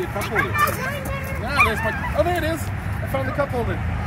see a cup holder. Yeah, there's my. Oh, there it is. I found the cup holder.